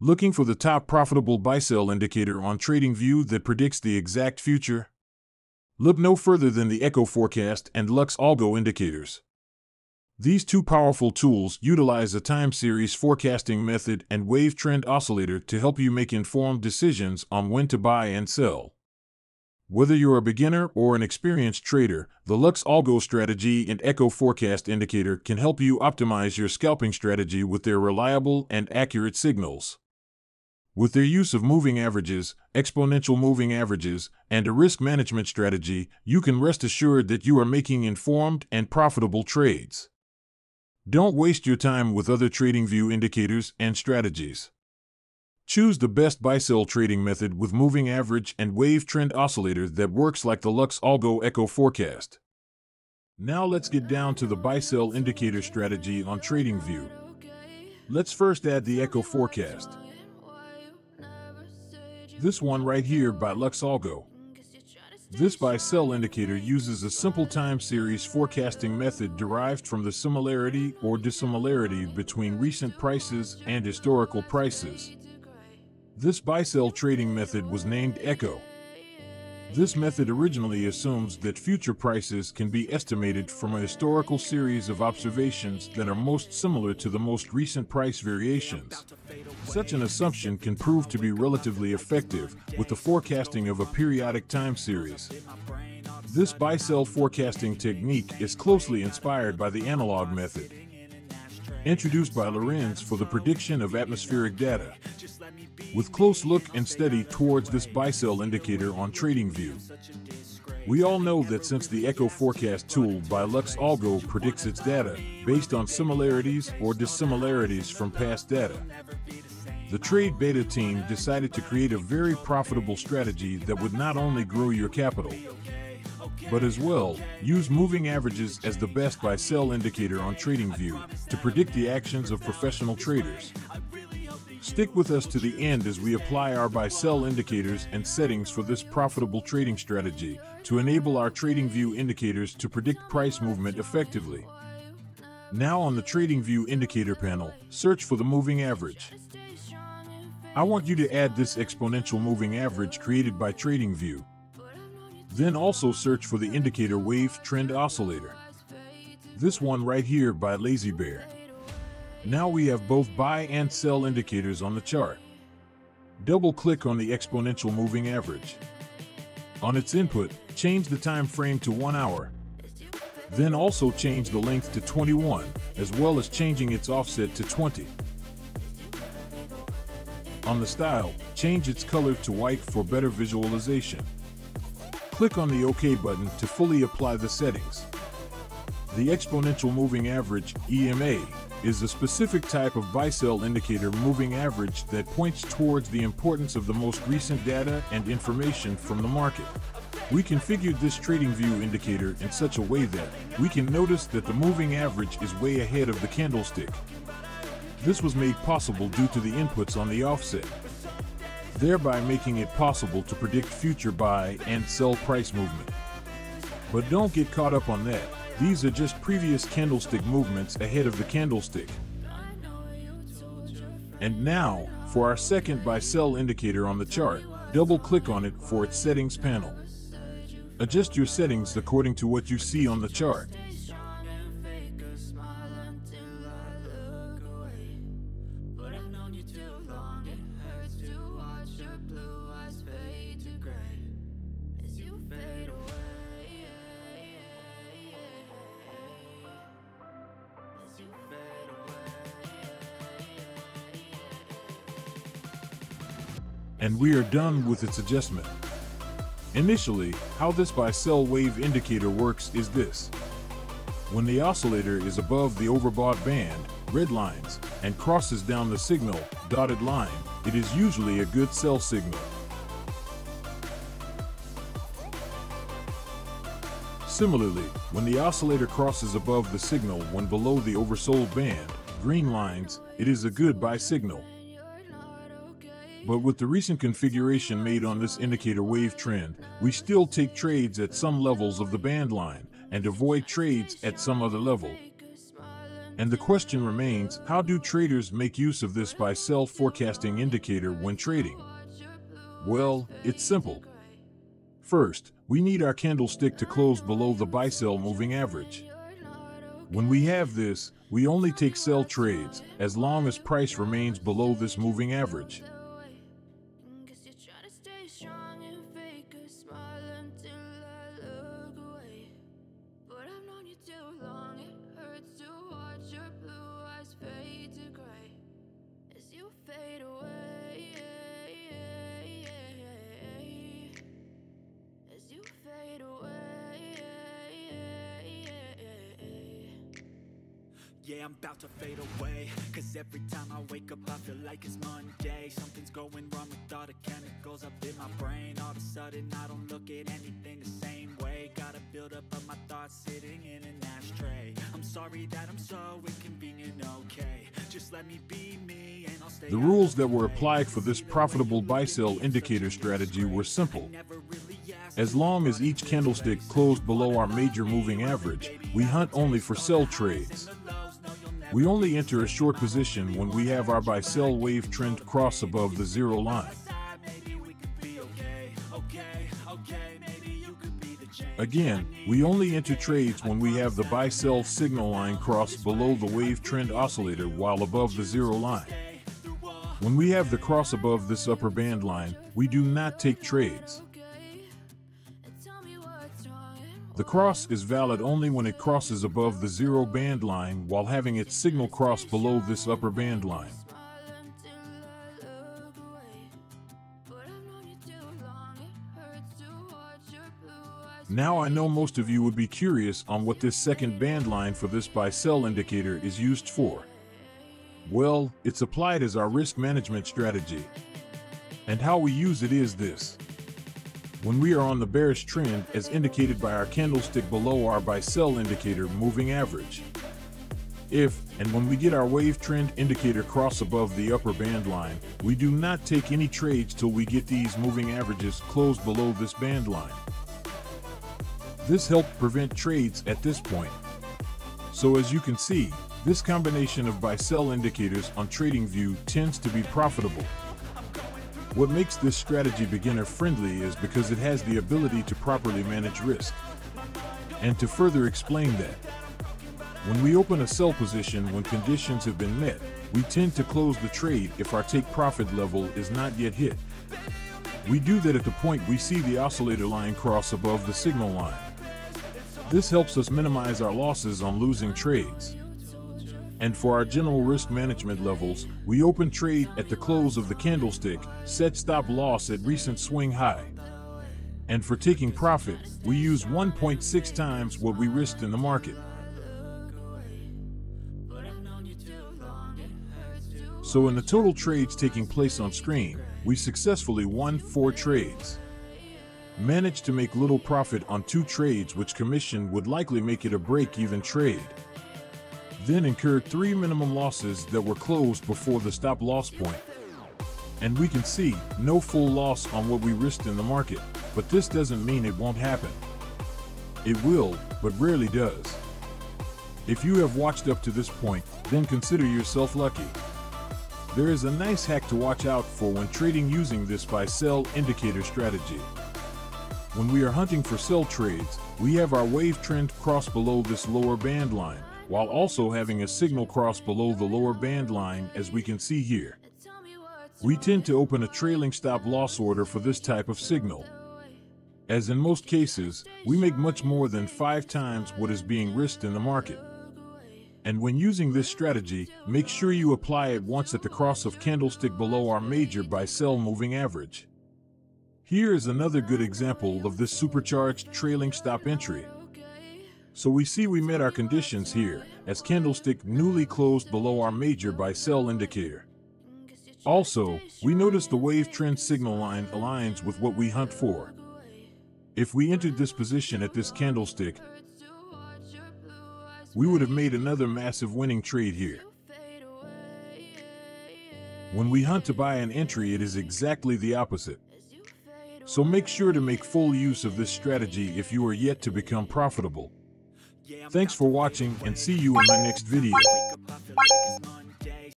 Looking for the top profitable buy sell indicator on TradingView that predicts the exact future? Look no further than the Echo Forecast and Lux Algo indicators. These two powerful tools utilize a time series forecasting method and wave trend oscillator to help you make informed decisions on when to buy and sell. Whether you're a beginner or an experienced trader, the Lux Algo strategy and Echo Forecast indicator can help you optimize your scalping strategy with their reliable and accurate signals. With their use of moving averages, exponential moving averages, and a risk management strategy, you can rest assured that you are making informed and profitable trades. Don't waste your time with other TradingView indicators and strategies. Choose the best buy sell trading method with moving average and wave trend oscillator that works like the Lux Algo Echo forecast. Now let's get down to the buy sell indicator strategy on TradingView. Let's first add the Echo forecast. This one right here by Lux Algo. This buy sell indicator uses a simple time series forecasting method derived from the similarity or dissimilarity between recent prices and historical prices. This buy sell trading method was named Echo. This method originally assumes that future prices can be estimated from a historical series of observations that are most similar to the most recent price variations. Such an assumption can prove to be relatively effective with the forecasting of a periodic time series. This buy sell forecasting technique is closely inspired by the analog method, introduced by Lorenz for the prediction of atmospheric data with close look and steady towards this buy-sell indicator on TradingView. We all know that since the Echo Forecast tool by Lux Algo predicts its data based on similarities or dissimilarities from past data, the Trade Beta team decided to create a very profitable strategy that would not only grow your capital, but as well use moving averages as the best buy sell indicator on TradingView to predict the actions of professional traders. Stick with us to the end as we apply our buy sell indicators and settings for this profitable trading strategy to enable our TradingView indicators to predict price movement effectively. Now on the TradingView indicator panel, search for the moving average. I want you to add this exponential moving average created by TradingView. Then also search for the indicator wave trend oscillator. This one right here by LazyBear. Now we have both buy and sell indicators on the chart. Double click on the exponential moving average. On its input, change the time frame to 1 hour. Then also change the length to 21, as well as changing its offset to 20. On the style, change its color to white for better visualization. Click on the OK button to fully apply the settings. The exponential moving average, EMA, is a specific type of buy-sell indicator moving average that points towards the importance of the most recent data and information from the market. We configured this TradingView indicator in such a way that we can notice that the moving average is way ahead of the candlestick. This was made possible due to the inputs on the offset, thereby making it possible to predict future buy and sell price movement. But don't get caught up on that. These are just previous candlestick movements ahead of the candlestick. And now, for our second buy sell indicator on the chart, double click on it for its settings panel. Adjust your settings according to what you see on the chart. And we are done with its adjustment. Initially, how this buy-sell wave indicator works is this. When the oscillator is above the overbought band, red lines, and crosses down the signal, dotted line, it is usually a good sell signal. Similarly, when the oscillator crosses above the signal when below the oversold band, green lines, it is a good buy signal. But with the recent configuration made on this indicator wave trend, we still take trades at some levels of the band line and avoid trades at some other level. And the question remains, how do traders make use of this buy-sell forecasting indicator when trading? Well, it's simple. First, we need our candlestick to close below the buy-sell moving average. When we have this, we only take sell trades as long as price remains below this moving average. Yeah, yeah, yeah. As you fade away, As you fade away. Yeah, I'm about to fade away Cause every time I wake up I feel like it's Monday Something's going wrong with all the chemicals up in my brain. All of a sudden I don't look at anything the same way. Gotta build up of my thoughts sitting in an ashtray. I'm sorry that I'm so inconvenient, okay. Just let me be me and I'll stay The rules that were applied for this profitable buy-sell indicator strategy were simple. As long as each candlestick closed below our major moving average, we hunt only for sell trades. We only enter a short position when we have our buy-sell wave trend cross above the zero line. Again, we only enter trades when we have the buy-sell signal line cross below the wave trend oscillator while above the zero line. When we have the cross above this upper band line, we do not take trades. The cross is valid only when it crosses above the zero band line while having its signal cross below this upper band line. Now I know most of you would be curious on what this second band line for this buy-sell indicator is used for. Well, it's applied as our risk management strategy. And how we use it is this when we are on the bearish trend as indicated by our candlestick below our buy sell indicator moving average. If and when we get our wave trend indicator cross above the upper band line, we do not take any trades till we get these moving averages close below this band line. This helped prevent trades at this point. So as you can see, this combination of buy sell indicators on TradingView tends to be profitable. What makes this strategy beginner friendly is because it has the ability to properly manage risk. And to further explain that, when we open a sell position when conditions have been met, we tend to close the trade if our take profit level is not yet hit. We do that at the point we see the oscillator line cross above the signal line. This helps us minimize our losses on losing trades. And for our general risk management levels, we open trade at the close of the candlestick, set stop loss at recent swing high. And for taking profit, we use 1.6 times what we risked in the market. So in the total trades taking place on screen, we successfully won four trades. Managed to make little profit on two trades which commission would likely make it a break-even trade then incurred three minimum losses that were closed before the stop loss point. And we can see no full loss on what we risked in the market, but this doesn't mean it won't happen. It will, but rarely does. If you have watched up to this point, then consider yourself lucky. There is a nice hack to watch out for when trading using this buy sell indicator strategy. When we are hunting for sell trades, we have our wave trend cross below this lower band line while also having a signal cross below the lower band line as we can see here. We tend to open a trailing stop loss order for this type of signal. As in most cases, we make much more than five times what is being risked in the market. And when using this strategy, make sure you apply it once at the cross of candlestick below our major buy sell moving average. Here is another good example of this supercharged trailing stop entry. So we see we met our conditions here, as candlestick newly closed below our major buy sell indicator. Also, we notice the wave trend signal line aligns with what we hunt for. If we entered this position at this candlestick, we would have made another massive winning trade here. When we hunt to buy an entry, it is exactly the opposite. So make sure to make full use of this strategy if you are yet to become profitable. Thanks for watching and see you in my next video.